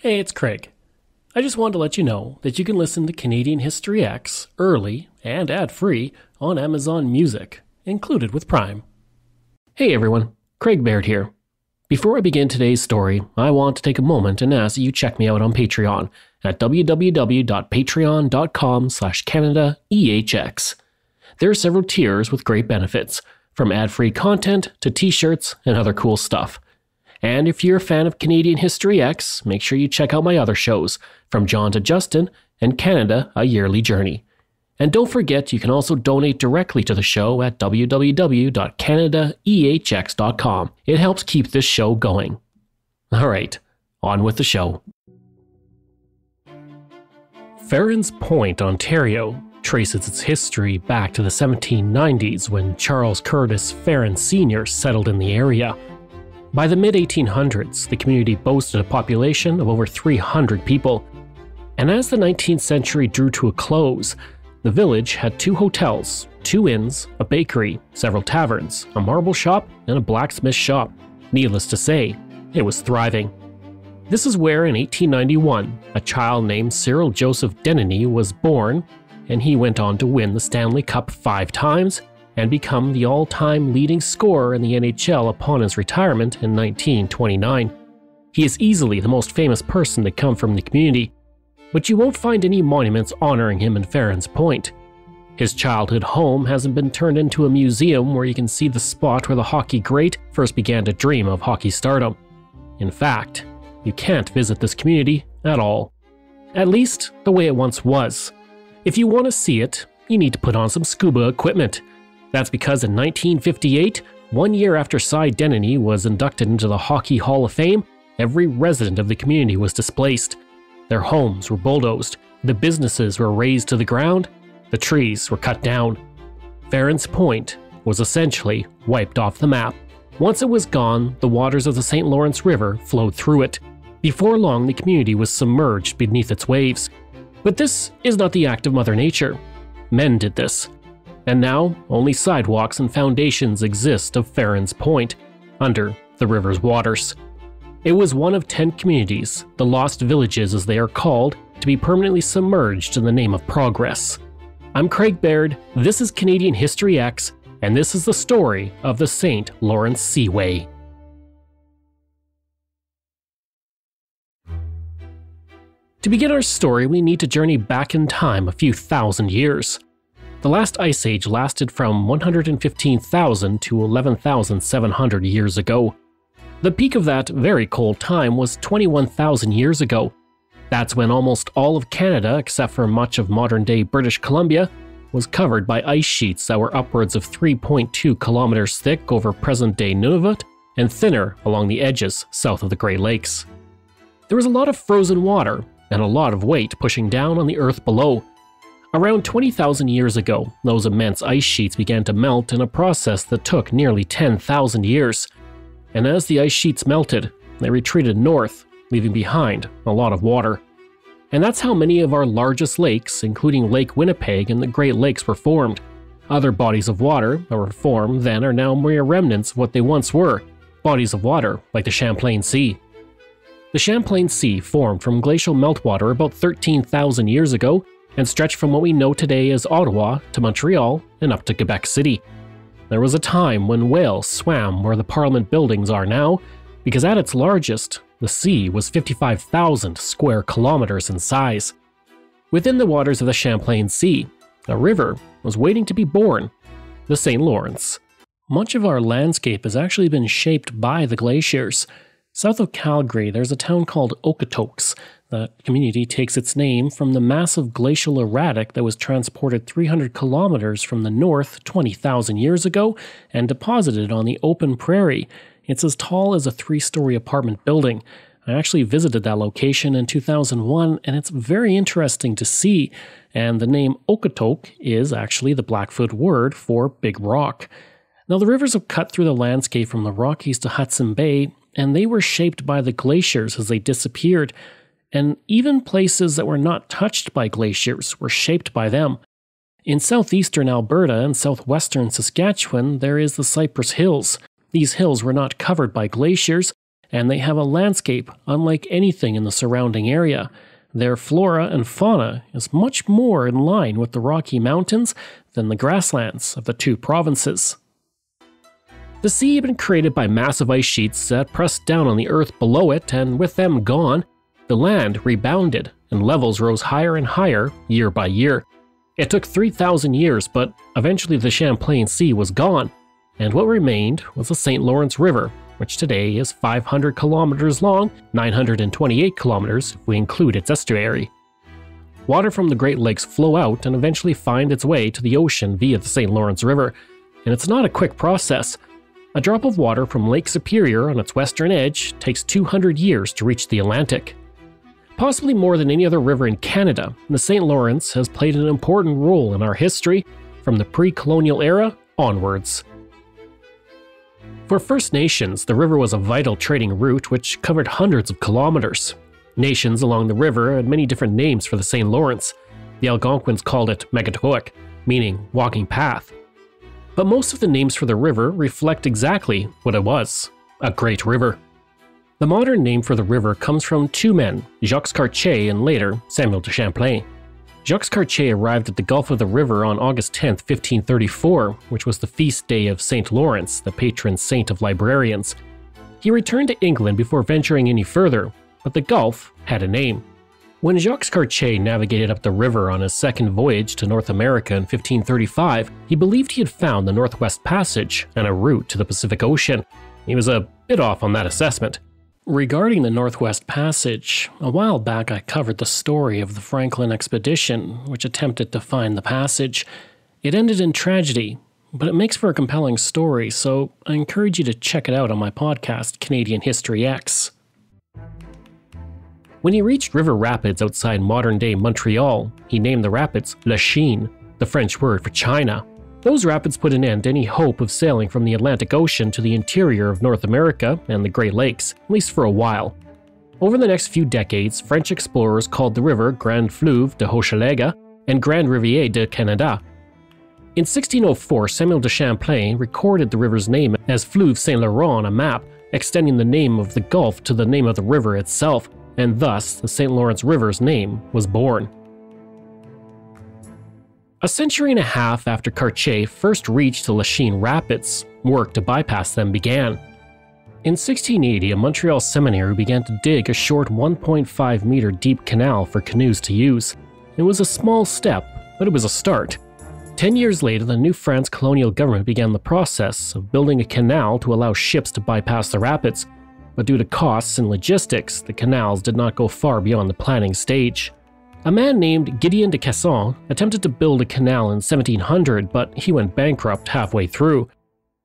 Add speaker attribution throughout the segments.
Speaker 1: Hey, it's Craig. I just wanted to let you know that you can listen to Canadian History Ehx early and ad free on Amazon Music, included with Prime. Hey everyone, Craig Baird here. Before I begin today's story, I want to take a moment and ask that you check me out on Patreon at www.patreon.com slash CanadaEHX. There are several tiers with great benefits, from ad-free content to t-shirts and other cool stuff. And if you're a fan of Canadian History Ehx, make sure you check out my other shows, From John to Justin and Canada, A Yearly Journey. And don't forget, you can also donate directly to the show at www.canadaehx.com. It helps keep this show going. All right, on with the show. Farran's Point, Ontario, traces its history back to the 1790s when Charles Curtis Farran Sr. settled in the area. By the mid 1800s, the community boasted a population of over 300 people. And as the 19th century drew to a close, the village had two hotels, two inns, a bakery, several taverns, a marble shop, and a blacksmith shop. Needless to say, it was thriving. This is where, in 1891, a child named Cyril Joseph Denneny was born, and he went on to win the Stanley Cup five times and become the all time leading scorer in the NHL upon his retirement in 1929. He is easily the most famous person to come from the community, but you won't find any monuments honoring him in Farran's Point. His childhood home hasn't been turned into a museum where you can see the spot where the hockey great first began to dream of hockey stardom. In fact, you can't visit this community at all. At least, the way it once was. If you want to see it, you need to put on some scuba equipment. That's because in 1958, one year after Cy Denneny was inducted into the Hockey Hall of Fame, every resident of the community was displaced. Their homes were bulldozed, the businesses were razed to the ground, the trees were cut down. Farran's Point was essentially wiped off the map. Once it was gone, the waters of the St. Lawrence River flowed through it. Before long, the community was submerged beneath its waves. But this is not the act of Mother Nature. Men did this. And now, only sidewalks and foundations exist of Farran's Point, under the river's waters. It was one of 10 communities, the Lost Villages as they are called, to be permanently submerged in the name of progress. I'm Craig Baird, this is Canadian History Ehx, and this is the story of the St. Lawrence Seaway. To begin our story, we need to journey back in time a few thousand years. The last ice age lasted from 115,000 to 11,700 years ago. The peak of that very cold time was 21,000 years ago. That's when almost all of Canada, except for much of modern day British Columbia, was covered by ice sheets that were upwards of 3.2 kilometers thick over present day Nunavut and thinner along the edges south of the Great Lakes. There was a lot of frozen water and a lot of weight pushing down on the earth below, Around 20,000 years ago, those immense ice sheets began to melt in a process that took nearly 10,000 years. And as the ice sheets melted, they retreated north, leaving behind a lot of water. And that's how many of our largest lakes, including Lake Winnipeg and the Great Lakes, were formed. Other bodies of water that were formed then are now mere remnants of what they once were bodies of water like the Champlain Sea. The Champlain Sea formed from glacial meltwater about 13,000 years ago and stretched from what we know today as Ottawa to Montreal and up to Quebec City. There was a time when whales swam where the Parliament buildings are now, because at its largest, the sea was 55,000 square kilometers in size. Within the waters of the Champlain Sea, a river was waiting to be born the St. Lawrence. Much of our landscape has actually been shaped by the glaciers. South of Calgary, there's a town called Okotoks the community takes its name from the massive glacial erratic that was transported 300 kilometers from the north 20,000 years ago and deposited on the open prairie. It's as tall as a three story apartment building. I actually visited that location in 2001 and it's very interesting to see. And the name Okotok is actually the Blackfoot word for big rock. Now, the rivers have cut through the landscape from the Rockies to Hudson Bay, and they were shaped by the glaciers as they disappeared and even places that were not touched by glaciers were shaped by them. In southeastern Alberta and southwestern Saskatchewan, there is the Cypress Hills. These hills were not covered by glaciers, and they have a landscape unlike anything in the surrounding area. Their flora and fauna is much more in line with the Rocky Mountains than the grasslands of the two provinces. The sea had been created by massive ice sheets that pressed down on the earth below it, and with them gone, the land rebounded and levels rose higher and higher year by year. It took 3,000 years, but eventually the Champlain Sea was gone, and what remained was the St. Lawrence River, which today is 500 kilometers long, 928 kilometers if we include its estuary. Water from the Great Lakes flow out and eventually find its way to the ocean via the St. Lawrence River, and it's not a quick process. A drop of water from Lake Superior on its western edge takes 200 years to reach the Atlantic. Possibly more than any other river in Canada, the St. Lawrence has played an important role in our history from the pre colonial era onwards. For First Nations, the river was a vital trading route which covered hundreds of kilometers. Nations along the river had many different names for the St. Lawrence. The Algonquins called it Magtogoek, meaning walking path. But most of the names for the river reflect exactly what it was a great river. The modern name for the river comes from two men, Jacques Cartier and later Samuel de Champlain. Jacques Cartier arrived at the Gulf of the River on August 10, 1534, which was the feast day of St. Lawrence, the patron saint of librarians. He returned to England before venturing any further, but the Gulf had a name. When Jacques Cartier navigated up the river on his second voyage to North America in 1535, he believed he had found the Northwest Passage and a route to the Pacific Ocean. He was a bit off on that assessment. Regarding the Northwest Passage, a while back I covered the story of the Franklin expedition, which attempted to find the passage. It ended in tragedy, but it makes for a compelling story, so I encourage you to check it out on my podcast, Canadian History Ehx. When he reached River Rapids outside modern day Montreal, he named the rapids Lachine, the French word for China. Those rapids put an end to any hope of sailing from the Atlantic Ocean to the interior of North America and the Great Lakes, at least for a while. Over the next few decades, French explorers called the river Grand Fleuve de Hochelaga and Grand Rivière de Canada. In 1604, Samuel de Champlain recorded the river's name as Fleuve Saint Laurent on a map, extending the name of the gulf to the name of the river itself, and thus the St. Lawrence River's name was born. A century and a half after Cartier first reached the Lachine Rapids, work to bypass them began. In 1680, a Montreal seminary began to dig a short 1.5 meter deep canal for canoes to use. It was a small step, but it was a start. Ten years later, the New France colonial government began the process of building a canal to allow ships to bypass the rapids, but due to costs and logistics, the canals did not go far beyond the planning stage. A man named Gideon de Casson attempted to build a canal in 1700, but he went bankrupt halfway through,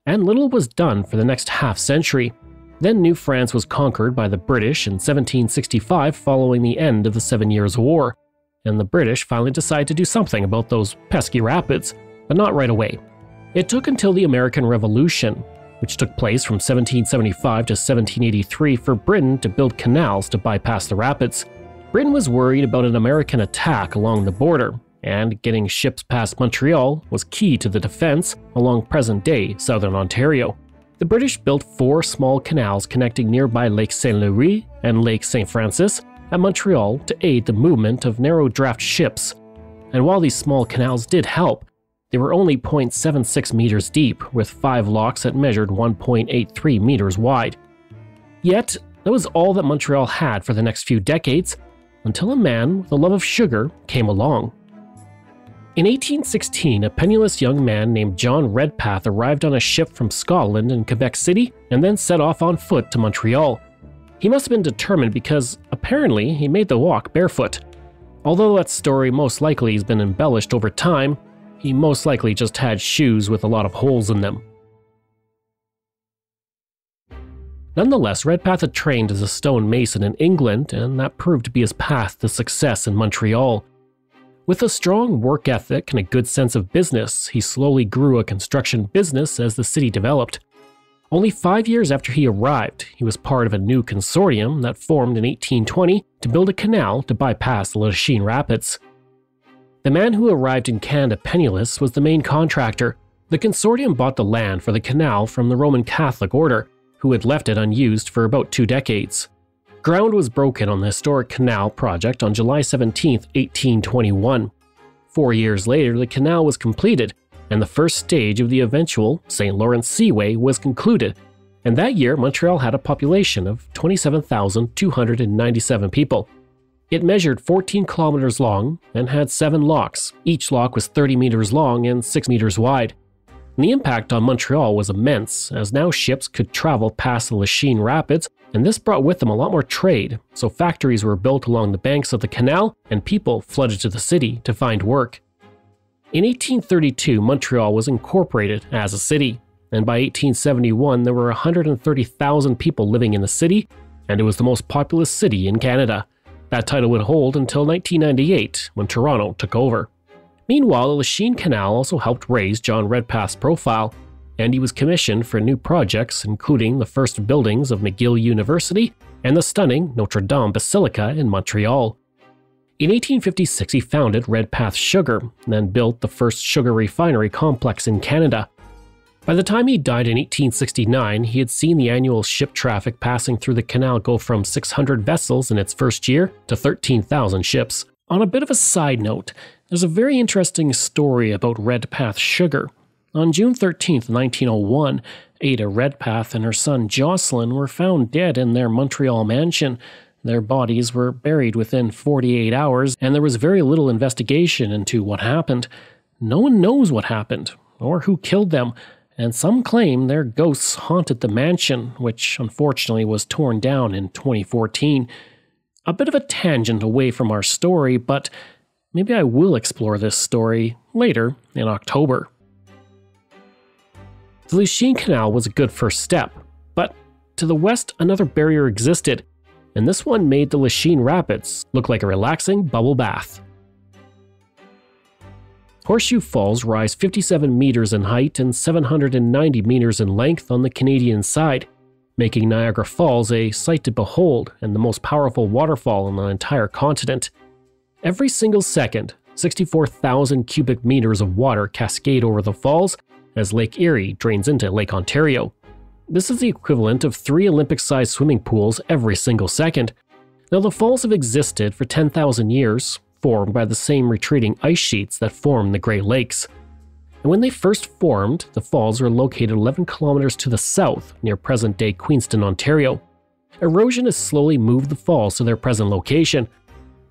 Speaker 1: and little was done for the next half century. Then New France was conquered by the British in 1765 following the end of the Seven Years' War, and the British finally decided to do something about those pesky rapids, but not right away. It took until the American Revolution, which took place from 1775 to 1783, for Britain to build canals to bypass the rapids. Britain was worried about an American attack along the border, and getting ships past Montreal was key to the defense along present day southern Ontario. The British built four small canals connecting nearby Lake St. Louis and Lake St. Francis at Montreal to aid the movement of narrow draft ships. And while these small canals did help, they were only 0.76 meters deep, with five locks that measured 1.83 meters wide. Yet, that was all that Montreal had for the next few decades, until a man with a love of sugar came along. In 1816, a penniless young man named John Redpath arrived on a ship from Scotland in Quebec City and then set off on foot to Montreal. He must have been determined because apparently he made the walk barefoot. Although that story most likely has been embellished over time, he most likely just had shoes with a lot of holes in them. Nonetheless, Redpath had trained as a stone mason in England, and that proved to be his path to success in Montreal. With a strong work ethic and a good sense of business, he slowly grew a construction business as the city developed. Only five years after he arrived, he was part of a new consortium that formed in 1820 to build a canal to bypass the Lachine Rapids. The man who arrived in Canada penniless was the main contractor. The consortium bought the land for the canal from the Roman Catholic order, who had left it unused for about two decades. Ground was broken on the historic canal project on July 17, 1821. Four years later, the canal was completed, and the first stage of the eventual St. Lawrence Seaway was concluded. And that year, Montreal had a population of 27,297 people. It measured 14 kilometers long and had seven locks. Each lock was 30 meters long and 6 meters wide. The impact on Montreal was immense, as now ships could travel past the Lachine Rapids and this brought with them a lot more trade, so factories were built along the banks of the canal and people flooded to the city to find work. In 1832, Montreal was incorporated as a city, and by 1871 there were 130,000 people living in the city, and it was the most populous city in Canada. That title would hold until 1998, when Toronto took over. Meanwhile, the Lachine Canal also helped raise John Redpath's profile, and he was commissioned for new projects, including the first buildings of McGill University and the stunning Notre Dame Basilica in Montreal. In 1856, he founded Redpath Sugar, then built the first sugar refinery complex in Canada. By the time he died in 1869, he had seen the annual ship traffic passing through the canal go from 600 vessels in its first year to 13,000 ships. On a bit of a side note, there's a very interesting story about Redpath Sugar. On June 13, 1901, Ada Redpath and her son Jocelyn were found dead in their Montreal mansion. Their bodies were buried within 48 hours, and there was very little investigation into what happened. No one knows what happened, or who killed them, and some claim their ghosts haunted the mansion, which unfortunately was torn down in 2014. A bit of a tangent away from our story, but maybe I will explore this story later in October. The Lachine Canal was a good first step, but to the west another barrier existed, and this one made the Lachine Rapids look like a relaxing bubble bath. Horseshoe Falls rise 57 meters in height and 790 meters in length on the Canadian side, making Niagara Falls a sight to behold and the most powerful waterfall on the entire continent. Every single second, 64,000 cubic meters of water cascade over the falls as Lake Erie drains into Lake Ontario. This is the equivalent of three Olympic sized swimming pools every single second. Now, the falls have existed for 10,000 years, formed by the same retreating ice sheets that form the Great Lakes. And when they first formed, the falls were located 11 kilometers to the south, near present day Queenston, Ontario. Erosion has slowly moved the falls to their present location.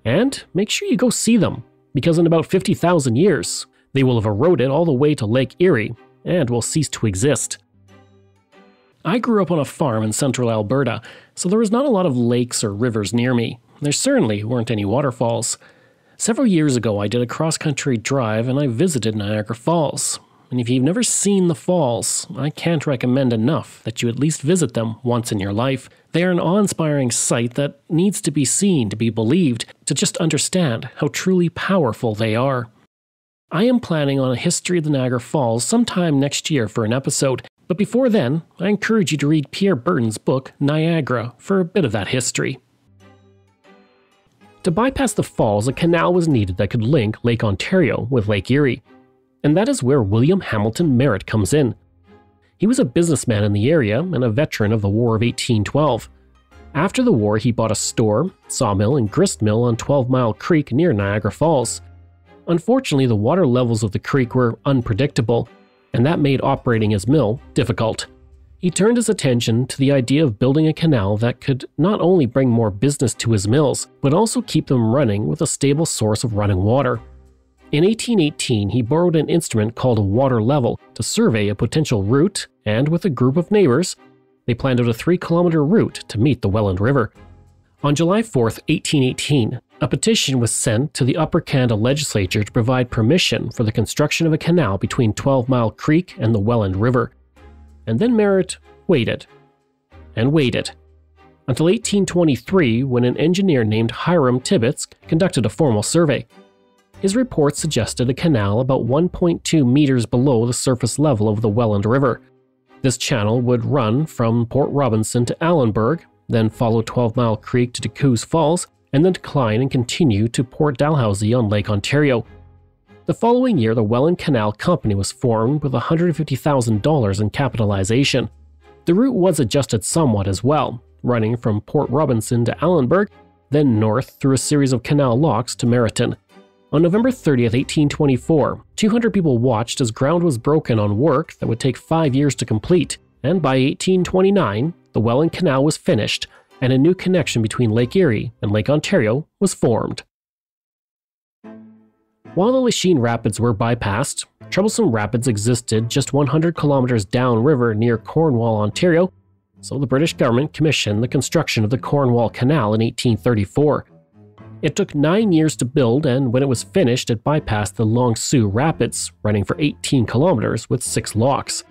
Speaker 1: And make sure you go see them, because in about 50,000 years, they will have eroded all the way to Lake Erie, and will cease to exist. I grew up on a farm in central Alberta, so there was not a lot of lakes or rivers near me. There certainly weren't any waterfalls. Several years ago, I did a cross country drive and I visited Niagara Falls. And if you've never seen the falls, I can't recommend enough that you at least visit them once in your life. They are an awe inspiring sight that needs to be seen to be believed, to just understand how truly powerful they are. I am planning on a history of the Niagara Falls sometime next year for an episode, but before then, I encourage you to read Pierre Berton's book, Niagara, for a bit of that history. To bypass the falls, a canal was needed that could link Lake Ontario with Lake Erie. And that is where William Hamilton Merritt comes in. He was a businessman in the area and a veteran of the War of 1812. After the war, he bought a store, sawmill, and grist mill on 12 Mile Creek near Niagara Falls. Unfortunately, the water levels of the creek were unpredictable, and that made operating his mill difficult. He turned his attention to the idea of building a canal that could not only bring more business to his mills, but also keep them running with a stable source of running water. In 1818, he borrowed an instrument called a water level to survey a potential route, and with a group of neighbors, they planned out a three kilometer route to meet the Welland River. On July 4, 1818, a petition was sent to the Upper Canada legislature to provide permission for the construction of a canal between 12 Mile Creek and the Welland River. And then Merritt waited and waited until 1823 when an engineer named Hiram Tibbets conducted a formal survey. His report suggested a canal about 1.2 meters below the surface level of the Welland River. This channel would run from Port Robinson to Allanburg, then follow 12 Mile Creek to DeCew Falls, and then decline and continue to Port Dalhousie on Lake Ontario. The following year, the Welland Canal Company was formed with $150,000 in capitalization. The route was adjusted somewhat as well, running from Port Robinson to Allanburg, then north through a series of canal locks to Merritton. On November 30, 1824, 200 people watched as ground was broken on work that would take five years to complete, and by 1829, the Welland Canal was finished, and a new connection between Lake Erie and Lake Ontario was formed. While the Lachine Rapids were bypassed, troublesome rapids existed just 100 kilometers downriver near Cornwall, Ontario, so the British government commissioned the construction of the Cornwall Canal in 1834. It took nine years to build, and when it was finished, it bypassed the Long Sault Rapids, running for 18 kilometers with six locks.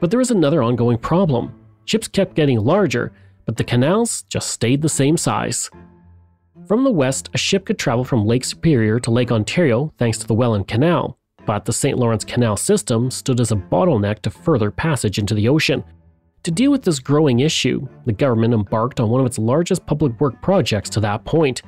Speaker 1: But there was another ongoing problem. Ships kept getting larger, but the canals just stayed the same size. From the west, a ship could travel from Lake Superior to Lake Ontario thanks to the Welland Canal, but the St. Lawrence Canal system stood as a bottleneck to further passage into the ocean. To deal with this growing issue, the government embarked on one of its largest public work projects to that point.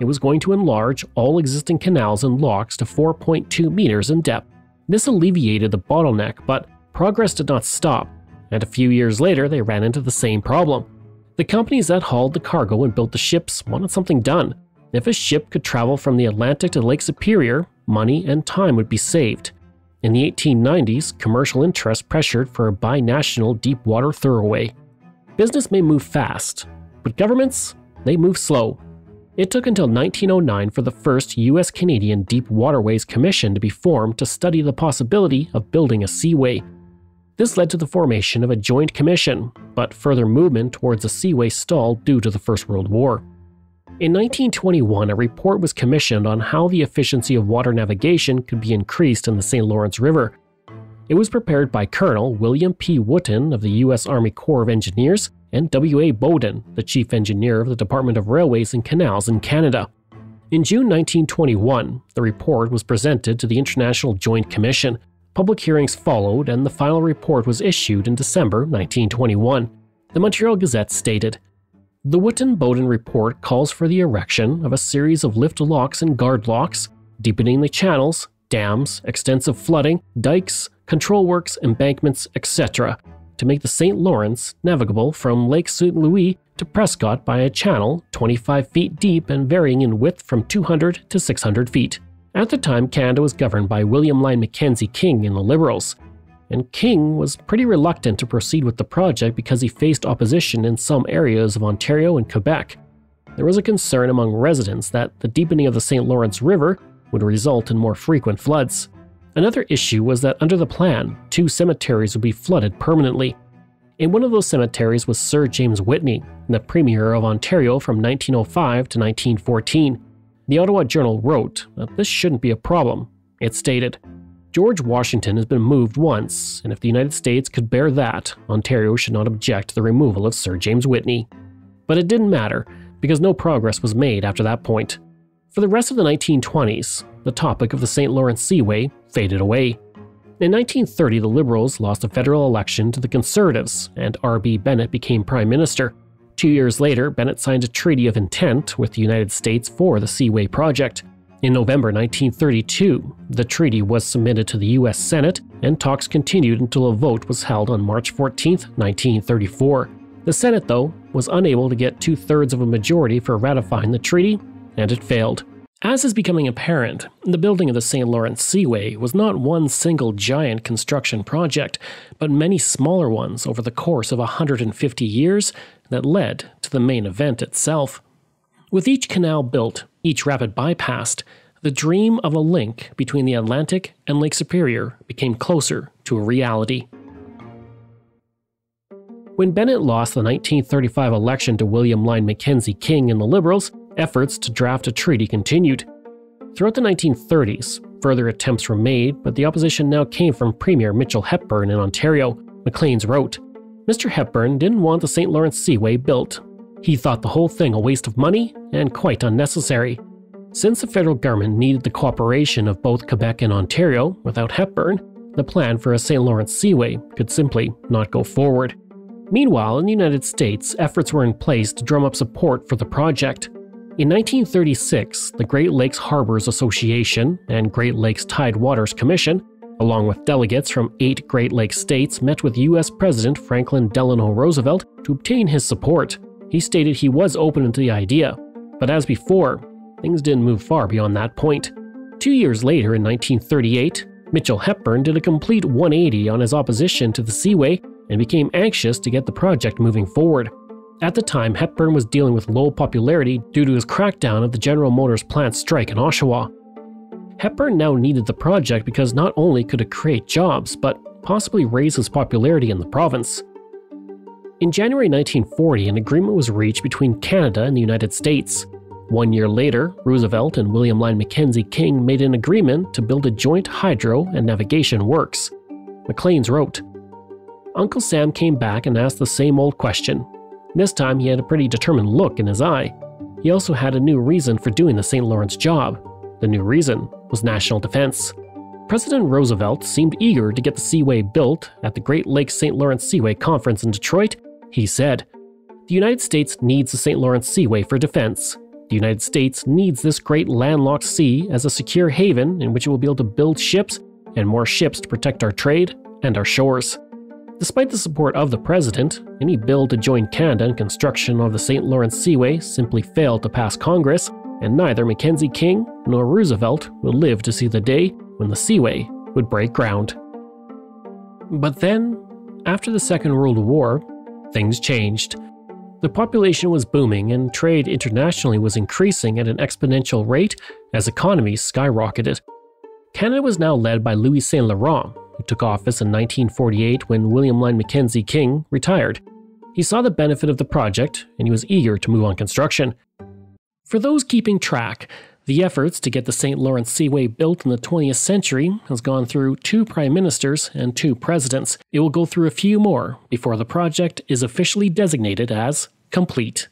Speaker 1: It was going to enlarge all existing canals and locks to 4.2 meters in depth. This alleviated the bottleneck, but progress did not stop, and a few years later they ran into the same problem. The companies that hauled the cargo and built the ships wanted something done. If a ship could travel from the Atlantic to Lake Superior, money and time would be saved. In the 1890s, commercial interests pressured for a binational deep water thoroughway. Business may move fast, but governments, they move slow. It took until 1909 for the first US Canadian Deep Waterways Commission to be formed to study the possibility of building a seaway. This led to the formation of a joint commission, but further movement towards a seaway stalled due to the First World War. In 1921, a report was commissioned on how the efficiency of water navigation could be increased in the St. Lawrence River. It was prepared by Colonel William P. Wootton of the U.S. Army Corps of Engineers and W.A. Bowden, the chief engineer of the Department of Railways and Canals in Canada. In June 1921, the report was presented to the International Joint Commission, Public hearings followed, and the final report was issued in December 1921. The Montreal Gazette stated The Wootton Bowden report calls for the erection of a series of lift locks and guard locks, deepening the channels, dams, extensive flooding, dikes, control works, embankments, etc., to make the St. Lawrence navigable from Lake St. Louis to Prescott by a channel 25 feet deep and varying in width from 200 to 600 feet. At the time, Canada was governed by William Lyon Mackenzie King and the Liberals, and King was pretty reluctant to proceed with the project because he faced opposition in some areas of Ontario and Quebec. There was a concern among residents that the deepening of the St. Lawrence River would result in more frequent floods. Another issue was that under the plan, two cemeteries would be flooded permanently. In one of those cemeteries was Sir James Whitney, the Premier of Ontario from 1905 to 1914. The Ottawa Journal wrote that this shouldn't be a problem. It stated, George Washington has been moved once, and if the United States could bear that, Ontario should not object to the removal of Sir James Whitney. But it didn't matter, because no progress was made after that point. For the rest of the 1920s, the topic of the St. Lawrence Seaway faded away. In 1930, the Liberals lost a federal election to the Conservatives, and R.B. Bennett became Prime Minister. Two years later, Bennett signed a treaty of intent with the United States for the Seaway project. In November 1932, the treaty was submitted to the U.S. Senate, and talks continued until a vote was held on March 14, 1934. The Senate, though, was unable to get two thirds of a majority for ratifying the treaty, and it failed. As is becoming apparent, the building of the St. Lawrence Seaway was not one single giant construction project, but many smaller ones over the course of 150 years that led to the main event itself. With each canal built, each rapid bypassed, the dream of a link between the Atlantic and Lake Superior became closer to a reality. When Bennett lost the 1935 election to William Lyon Mackenzie King and the Liberals, efforts to draft a treaty continued. Throughout the 1930s, further attempts were made, but the opposition now came from Premier Mitchell Hepburn in Ontario. Maclean's wrote Mr. Hepburn didn't want the St. Lawrence Seaway built. He thought the whole thing a waste of money and quite unnecessary. Since the federal government needed the cooperation of both Quebec and Ontario, without Hepburn, the plan for a St. Lawrence Seaway could simply not go forward. Meanwhile, in the United States, efforts were in place to drum up support for the project. In 1936, the Great Lakes Harbors Association and Great Lakes Tidewaters Commission along with delegates from eight Great Lakes states, met with U.S. President Franklin Delano Roosevelt to obtain his support. He stated he was open to the idea, but as before, things didn't move far beyond that point. Two years later, in 1938, Mitchell Hepburn did a complete 180 on his opposition to the Seaway and became anxious to get the project moving forward. At the time, Hepburn was dealing with low popularity due to his crackdown of the General Motors plant strike in Oshawa. Hepburn now needed the project because not only could it create jobs, but possibly raise his popularity in the province. In January 1940, an agreement was reached between Canada and the United States. One year later, Roosevelt and William Lyon Mackenzie King made an agreement to build a joint hydro and navigation works. Maclean's wrote Uncle Sam came back and asked the same old question. This time he had a pretty determined look in his eye. He also had a new reason for doing the St. Lawrence job. The new reason was national defense. President Roosevelt seemed eager to get the Seaway built at the Great Lakes St. Lawrence Seaway Conference in Detroit. He said, The United States needs the St. Lawrence Seaway for defense. The United States needs this great landlocked sea as a secure haven in which it will be able to build ships and more ships to protect our trade and our shores. Despite the support of the president, any bill to join Canada in construction of the St. Lawrence Seaway simply failed to pass Congress, and neither Mackenzie King nor Roosevelt will live to see the day when the Seaway would break ground. But then, after the Second World War, things changed. The population was booming and trade internationally was increasing at an exponential rate as economies skyrocketed. Canada was now led by Louis Saint Laurent, who took office in 1948 when William Lyon Mackenzie King retired. He saw the benefit of the project and he was eager to move on construction. For those keeping track, the efforts to get the St. Lawrence Seaway built in the 20th century has gone through two prime ministers and two presidents. It will go through a few more before the project is officially designated as complete.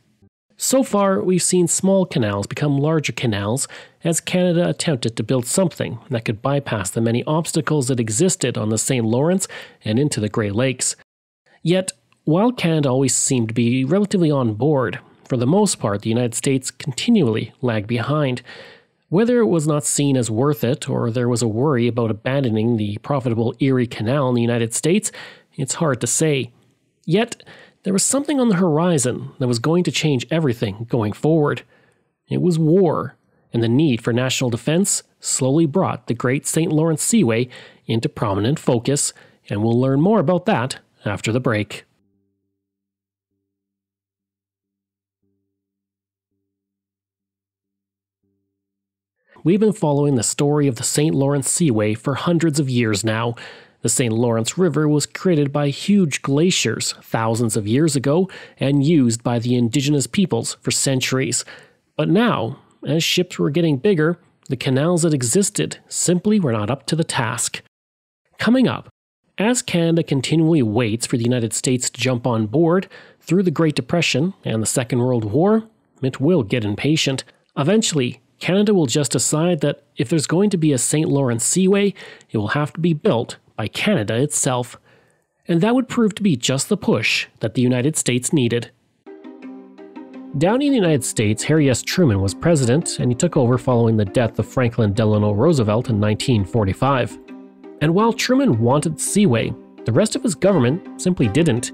Speaker 1: So far, we've seen small canals become larger canals as Canada attempted to build something that could bypass the many obstacles that existed on the St. Lawrence and into the Great Lakes. Yet, while Canada always seemed to be relatively on board, for the most part, the United States continually lagged behind. Whether it was not seen as worth it or there was a worry about abandoning the profitable Erie Canal in the United States, it's hard to say. Yet, there was something on the horizon that was going to change everything going forward. It was war, and the need for national defense slowly brought the Great St. Lawrence Seaway into prominent focus, and we'll learn more about that after the break. We've been following the story of the St. Lawrence Seaway for hundreds of years now, the St. Lawrence River was created by huge glaciers thousands of years ago and used by the indigenous peoples for centuries. But now, as ships were getting bigger, the canals that existed simply were not up to the task. Coming up, as Canada continually waits for the United States to jump on board through the Great Depression and the Second World War, it will get impatient. Eventually, Canada will just decide that if there's going to be a St. Lawrence Seaway, it will have to be built by Canada itself, and that would prove to be just the push that the United States needed. Down in the United States, Harry S. Truman was president, and he took over following the death of Franklin Delano Roosevelt in 1945. And while Truman wanted the Seaway, the rest of his government simply didn't.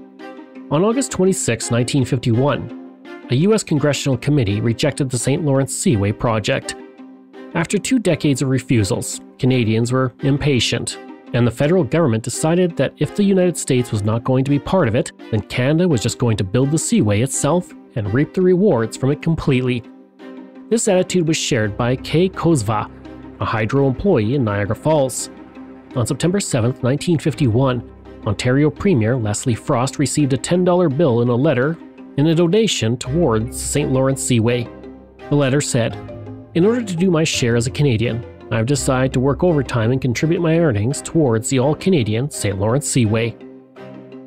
Speaker 1: On August 26, 1951, a U.S. congressional committee rejected the St. Lawrence Seaway project. After two decades of refusals, Canadians were impatient and the federal government decided that if the United States was not going to be part of it, then Canada was just going to build the Seaway itself and reap the rewards from it completely. This attitude was shared by Kay Kozva, a hydro employee in Niagara Falls. On September 7, 1951, Ontario Premier Leslie Frost received a $10 bill in a letter in a donation towards the St. Lawrence Seaway. The letter said, In order to do my share as a Canadian, I've decided to work overtime and contribute my earnings towards the all Canadian St. Lawrence Seaway.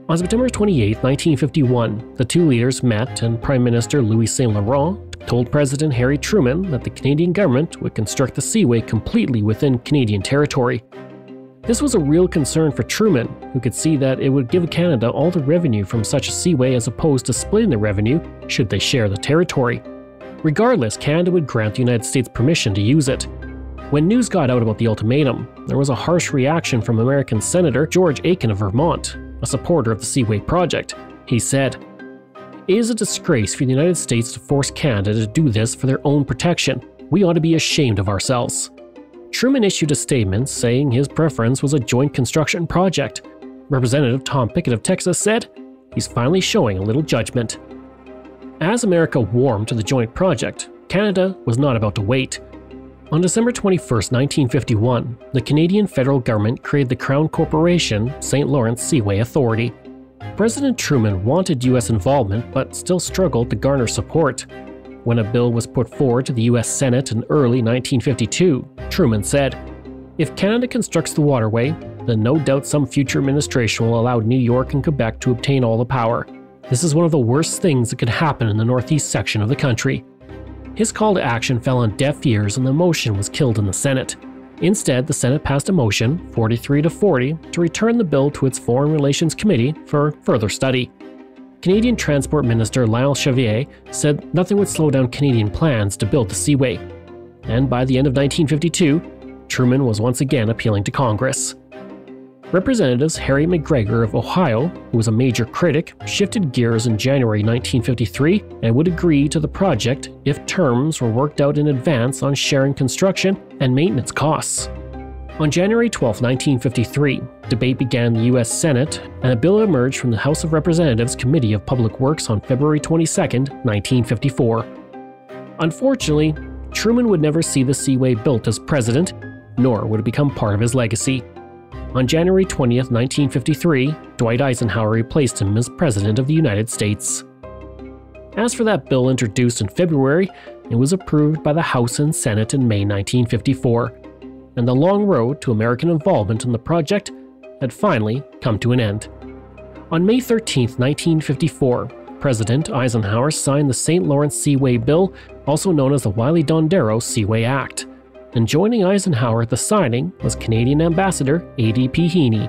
Speaker 1: On September 28, 1951, the two leaders met, and Prime Minister Louis Saint Laurent told President Harry Truman that the Canadian government would construct the Seaway completely within Canadian territory. This was a real concern for Truman, who could see that it would give Canada all the revenue from such a seaway as opposed to splitting the revenue should they share the territory. Regardless, Canada would grant the United States permission to use it. When news got out about the ultimatum, there was a harsh reaction from American Senator George Aiken of Vermont, a supporter of the Seaway project. He said, It is a disgrace for the United States to force Canada to do this for their own protection. We ought to be ashamed of ourselves. Truman issued a statement saying his preference was a joint construction project. Representative Tom Pickett of Texas said, He's finally showing a little judgment. As America warmed to the joint project, Canada was not about to wait. On December 21, 1951, the Canadian federal government created the Crown Corporation St. Lawrence Seaway Authority. President Truman wanted U.S. involvement but still struggled to garner support. When a bill was put forward to the U.S. Senate in early 1952, Truman said, If Canada constructs the waterway, then no doubt some future administration will allow New York and Quebec to obtain all the power. This is one of the worst things that could happen in the northeast section of the country. His call to action fell on deaf ears and the motion was killed in the Senate. Instead, the Senate passed a motion, 43 to 40, to return the bill to its Foreign Relations Committee for further study. Canadian Transport Minister Lionel Chevrier said nothing would slow down Canadian plans to build the Seaway. And by the end of 1952, Truman was once again appealing to Congress. Representatives Harry McGregor of Ohio, who was a major critic, shifted gears in January 1953 and would agree to the project if terms were worked out in advance on sharing construction and maintenance costs. On January 12, 1953, debate began in the U.S. Senate, and a bill emerged from the House of Representatives Committee of Public Works on February 22, 1954. Unfortunately, Truman would never see the Seaway built as president, nor would it become part of his legacy. On January 20, 1953, Dwight Eisenhower replaced him as President of the United States. As for that bill introduced in February, it was approved by the House and Senate in May 1954, and the long road to American involvement in the project had finally come to an end. On May 13, 1954, President Eisenhower signed the St. Lawrence Seaway Bill, also known as the Wiley Dondero Seaway Act and joining Eisenhower at the signing was Canadian Ambassador A.D.P. Heeney.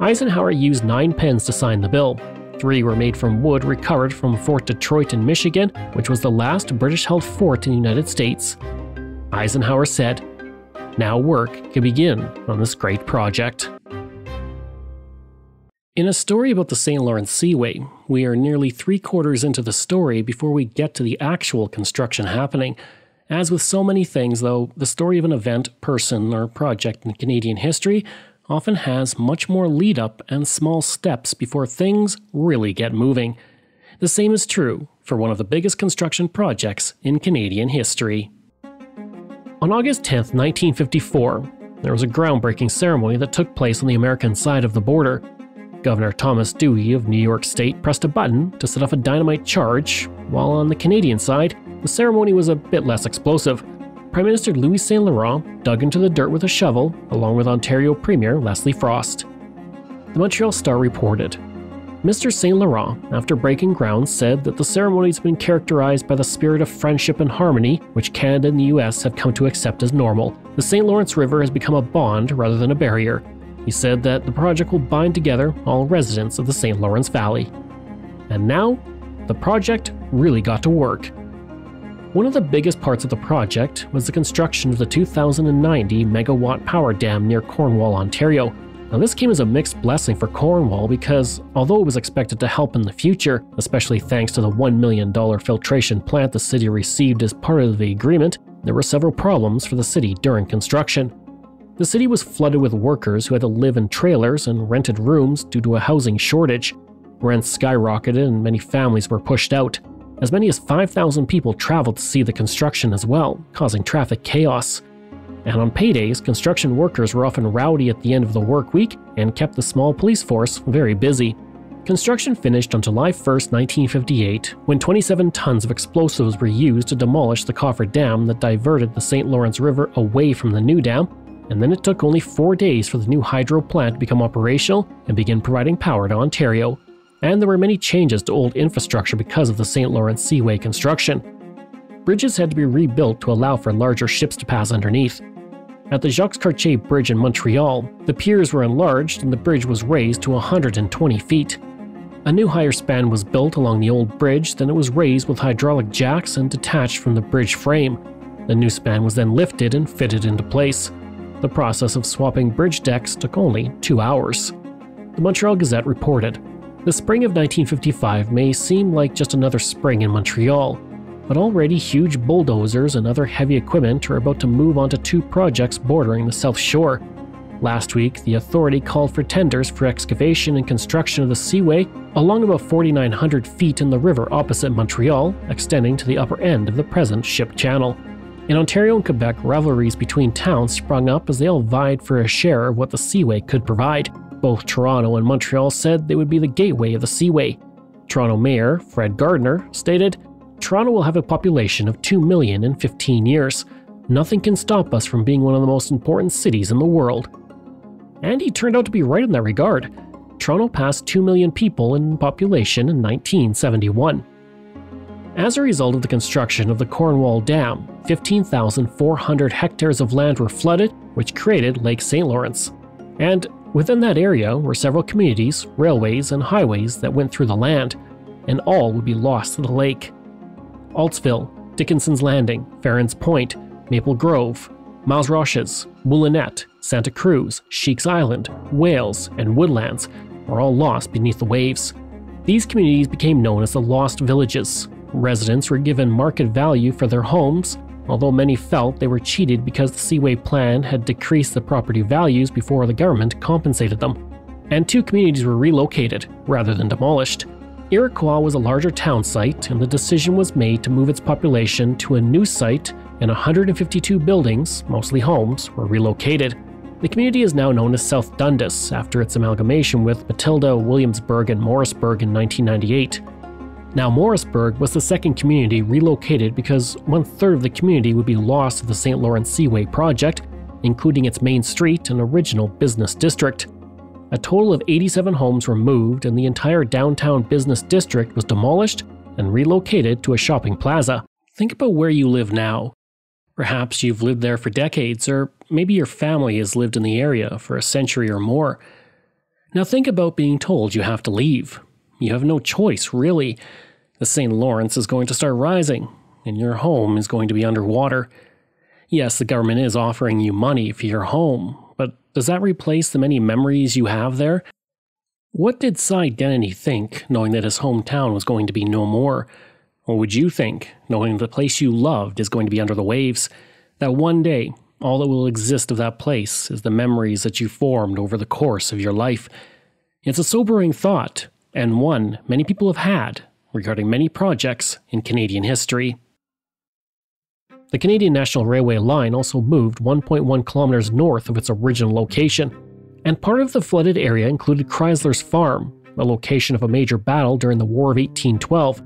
Speaker 1: Eisenhower used nine pens to sign the bill. Three were made from wood recovered from Fort Detroit in Michigan, which was the last British held fort in the United States. Eisenhower said, Now work can begin on this great project. In a story about the St. Lawrence Seaway, we are nearly three quarters into the story before we get to the actual construction happening. As with so many things, though, the story of an event, person, or project in Canadian history often has much more lead up and small steps before things really get moving. The same is true for one of the biggest construction projects in Canadian history. On August 10, 1954, there was a groundbreaking ceremony that took place on the American side of the border. Governor Thomas Dewey of New York State pressed a button to set off a dynamite charge, while on the Canadian side, the ceremony was a bit less explosive. Prime Minister Louis Saint Laurent dug into the dirt with a shovel, along with Ontario Premier Leslie Frost. The Montreal Star reported Mr. Saint Laurent, after breaking ground, said that the ceremony has been characterized by the spirit of friendship and harmony, which Canada and the US have come to accept as normal. The St. Lawrence River has become a bond rather than a barrier. He said that the project will bind together all residents of the St. Lawrence Valley. And now, the project really got to work. One of the biggest parts of the project was the construction of the 2090 megawatt power dam near Cornwall, Ontario. Now, this came as a mixed blessing for Cornwall because, although it was expected to help in the future, especially thanks to the $1 million filtration plant the city received as part of the agreement, there were several problems for the city during construction. The city was flooded with workers who had to live in trailers and rented rooms due to a housing shortage. Rents skyrocketed and many families were pushed out. As many as 5,000 people traveled to see the construction as well, causing traffic chaos. And on paydays, construction workers were often rowdy at the end of the work week and kept the small police force very busy. Construction finished on July 1, 1958, when 27 tons of explosives were used to demolish the coffer dam that diverted the St. Lawrence River away from the new dam, and then it took only four days for the new hydro plant to become operational and begin providing power to Ontario and there were many changes to old infrastructure because of the St. Lawrence Seaway construction. Bridges had to be rebuilt to allow for larger ships to pass underneath. At the Jacques Cartier Bridge in Montreal, the piers were enlarged and the bridge was raised to 120 feet. A new higher span was built along the old bridge, then it was raised with hydraulic jacks and detached from the bridge frame. The new span was then lifted and fitted into place. The process of swapping bridge decks took only two hours. The Montreal Gazette reported The spring of 1955 may seem like just another spring in Montreal, but already huge bulldozers and other heavy equipment are about to move onto two projects bordering the South Shore. Last week, the authority called for tenders for excavation and construction of the seaway along about 4,900 feet in the river opposite Montreal, extending to the upper end of the present ship channel. In Ontario and Quebec, rivalries between towns sprung up as they all vied for a share of what the seaway could provide. Both Toronto and Montreal said they would be the gateway of the seaway. Toronto Mayor Fred Gardiner stated, Toronto will have a population of 2 million in 15 years. Nothing can stop us from being one of the most important cities in the world. And he turned out to be right in that regard. Toronto passed 2 million people in population in 1971. As a result of the construction of the Cornwall Dam, 15,400 hectares of land were flooded, which created Lake St. Lawrence. And within that area were several communities, railways, and highways that went through the land, and all would be lost to the lake. Aultsville, Dickinson's Landing, Farran's Point, Maple Grove, Mille Roches, Moulinette, Santa Cruz, Sheik's Island, Wales, and Woodlands are all lost beneath the waves. These communities became known as the Lost Villages. Residents were given market value for their homes, although many felt they were cheated because the Seaway Plan had decreased the property values before the government compensated them. And two communities were relocated rather than demolished. Iroquois was a larger town site, and the decision was made to move its population to a new site, and 152 buildings, mostly homes, were relocated. The community is now known as South Dundas after its amalgamation with Matilda, Williamsburg, and Morrisburg in 1998. Now, Morrisburg was the second community relocated because one third of the community would be lost to the St. Lawrence Seaway project, including its main street and original business district. A total of 87 homes were moved, and the entire downtown business district was demolished and relocated to a shopping plaza. Think about where you live now. Perhaps you've lived there for decades, or maybe your family has lived in the area for a century or more. Now think about being told you have to leave. You have no choice, really. The St. Lawrence is going to start rising, and your home is going to be underwater. Yes, the government is offering you money for your home, does that replace the many memories you have there? What did Cy Denneny think, knowing that his hometown was going to be no more? What would you think, knowing the place you loved is going to be under the waves? That one day, all that will exist of that place is the memories that you formed over the course of your life. It's a sobering thought, and one many people have had regarding many projects in Canadian history. The Canadian National Railway line also moved 1.1 kilometers north of its original location, and part of the flooded area included Crysler's Farm, a location of a major battle during the War of 1812,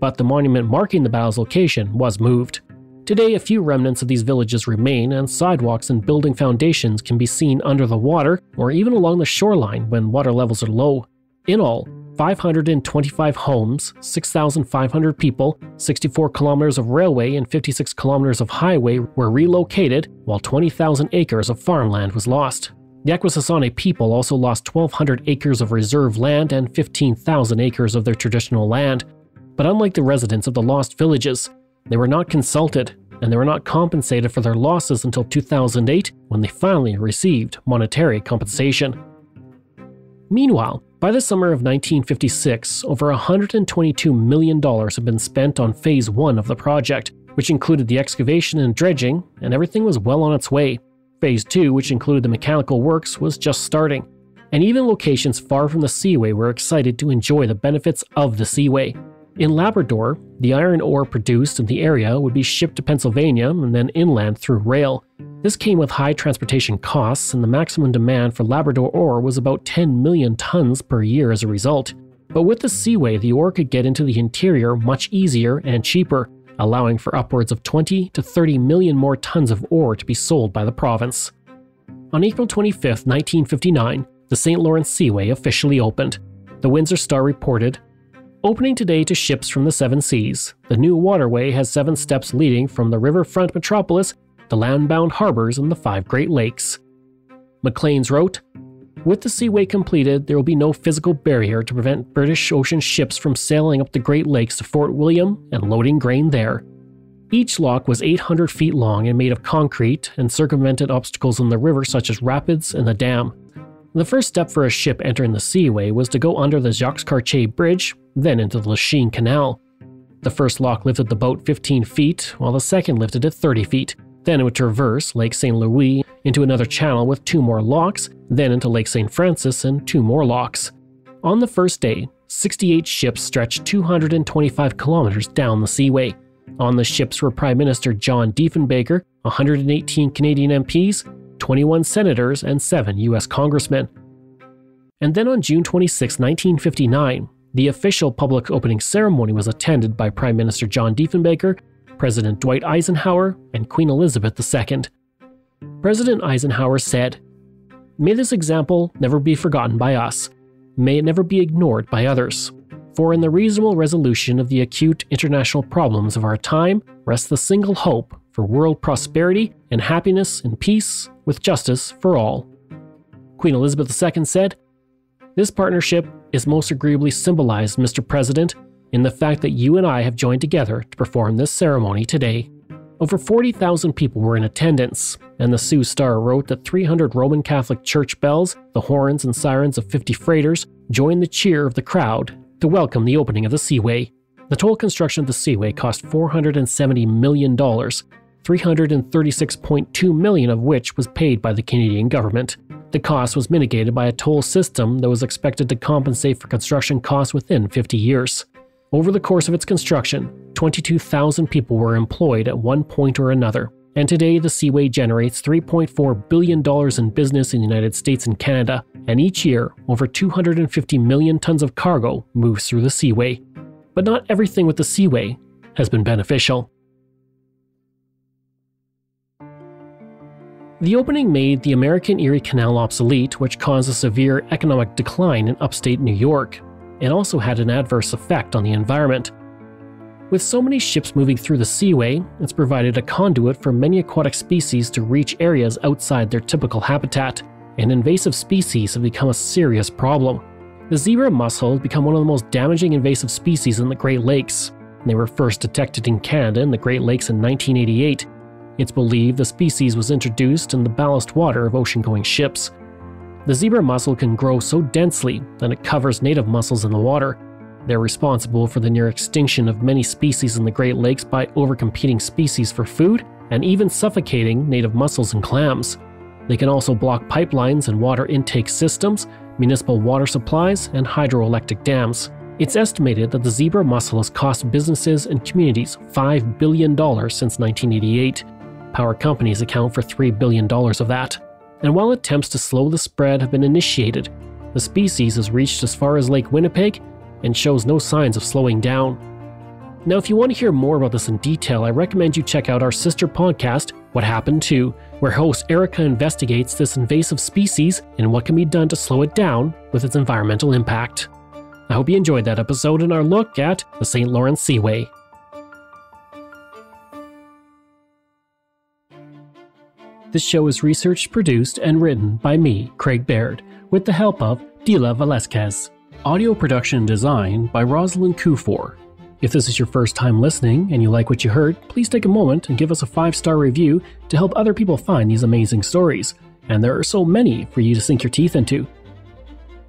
Speaker 1: but the monument marking the battle's location was moved. Today, a few remnants of these villages remain, and sidewalks and building foundations can be seen under the water or even along the shoreline when water levels are low. In all, 525 homes, 6,500 people, 64 kilometers of railway, and 56 kilometers of highway were relocated, while 20,000 acres of farmland was lost. The Akwesasne people also lost 1,200 acres of reserve land and 15,000 acres of their traditional land. But unlike the residents of the lost villages, they were not consulted, and they were not compensated for their losses until 2008 when they finally received monetary compensation. Meanwhile, by the summer of 1956, over $122 million had been spent on Phase 1 of the project, which included the excavation and dredging, and everything was well on its way. Phase 2, which included the mechanical works, was just starting. And even locations far from the Seaway were excited to enjoy the benefits of the Seaway. In Labrador, the iron ore produced in the area would be shipped to Pennsylvania and then inland through rail. This came with high transportation costs, and the maximum demand for Labrador ore was about 10 million tons per year as a result. But with the Seaway, the ore could get into the interior much easier and cheaper, allowing for upwards of 20 to 30 million more tons of ore to be sold by the province. On April 25, 1959, the St. Lawrence Seaway officially opened. The Windsor Star reported Opening today to ships from the seven seas, the new waterway has seven steps leading from the riverfront metropolis the land-bound harbors in the five Great Lakes. Maclean's wrote, with the seaway completed, there will be no physical barrier to prevent British ocean ships from sailing up the Great Lakes to Fort William and loading grain there. Each lock was 800 feet long and made of concrete and circumvented obstacles in the river such as rapids and the dam. The first step for a ship entering the seaway was to go under the Jacques Cartier Bridge, then into the Lachine Canal. The first lock lifted the boat 15 feet, while the second lifted it 30 feet. Then it would traverse Lake St. Louis into another channel with two more locks, then into Lake St. Francis and two more locks. On the first day, 68 ships stretched 225 kilometers down the seaway. On the ships were Prime Minister John Diefenbaker, 118 Canadian MPs, 21 senators, and 7 US congressmen. And then on June 26, 1959, the official public opening ceremony was attended by Prime Minister John Diefenbaker, President Dwight Eisenhower, and Queen Elizabeth II. President Eisenhower said, May this example never be forgotten by us. May it never be ignored by others. For in the reasonable resolution of the acute international problems of our time rests the single hope for world prosperity and happiness and peace with justice for all. Queen Elizabeth II said, This partnership is most agreeably symbolized, Mr. President, in the fact that you and I have joined together to perform this ceremony today. Over 40,000 people were in attendance, and the Sault Star wrote that 300 Roman Catholic church bells, the horns and sirens of 50 freighters, joined the cheer of the crowd to welcome the opening of the Seaway. The total construction of the Seaway cost $470 million, 336.2 million of which was paid by the Canadian government. The cost was mitigated by a toll system that was expected to compensate for construction costs within 50 years. Over the course of its construction, 22,000 people were employed at one point or another, and today the Seaway generates $3.4 billion in business in the United States and Canada, and each year, over 250 million tons of cargo moves through the Seaway. But not everything with the Seaway has been beneficial. The opening made the American Erie Canal obsolete, which caused a severe economic decline in upstate New York. It also had an adverse effect on the environment. With so many ships moving through the seaway, it's provided a conduit for many aquatic species to reach areas outside their typical habitat, and invasive species have become a serious problem. The zebra mussel has become one of the most damaging invasive species in the Great Lakes. They were first detected in Canada in the Great Lakes in 1988 it's believed the species was introduced in the ballast water of ocean going ships. The zebra mussel can grow so densely that it covers native mussels in the water. They're responsible for the near extinction of many species in the Great Lakes by overcompeting species for food and even suffocating native mussels and clams. They can also block pipelines and water intake systems, municipal water supplies, and hydroelectric dams. It's estimated that the zebra mussel has cost businesses and communities $5 billion since 1988. Power companies account for $3 billion of that. And while attempts to slow the spread have been initiated, the species has reached as far as Lake Winnipeg and shows no signs of slowing down. Now, if you want to hear more about this in detail, I recommend you check out our sister podcast, What Happened To, where host Erica investigates this invasive species and what can be done to slow it down with its environmental impact. I hope you enjoyed that episode and our look at the St. Lawrence Seaway. This show is researched, produced, and written by me, Craig Baird, with the help of Dila Velasquez. Audio production design by Rosalind Kufor. If this is your first time listening and you like what you heard, please take a moment and give us a five star review to help other people find these amazing stories. And there are so many for you to sink your teeth into.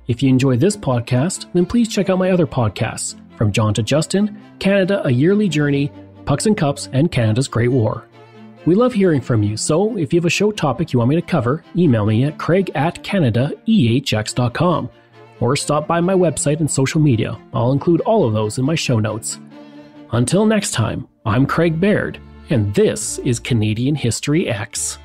Speaker 1: If you enjoy this podcast, then please check out my other podcasts From John to Justin, Canada A Yearly Journey, Pucks and Cups, and Canada's Great War. We love hearing from you, so if you have a show topic you want me to cover, email me at craig at canadaehx.com or stop by my website and social media. I'll include all of those in my show notes. Until next time, I'm Craig Baird, and this is Canadian History Ehx.